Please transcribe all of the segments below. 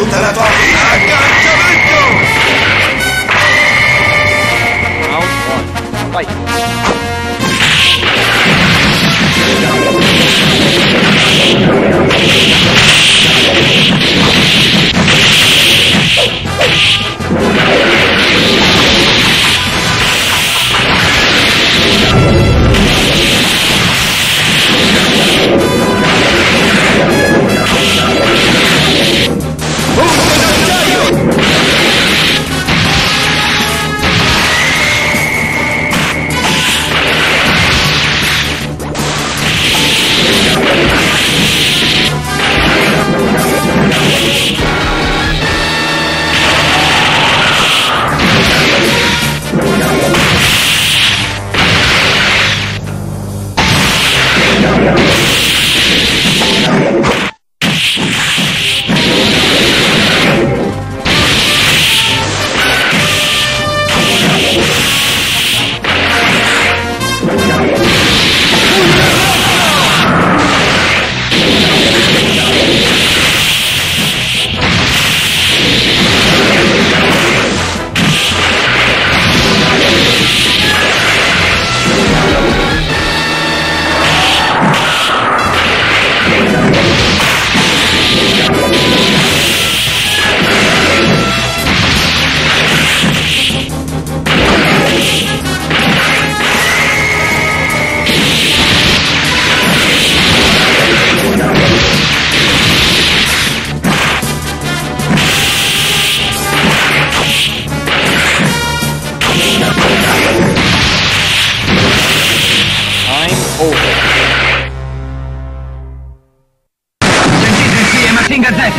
tutta la tua vita! Agganciamento! Round 1. Fight. 应该在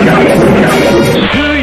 Do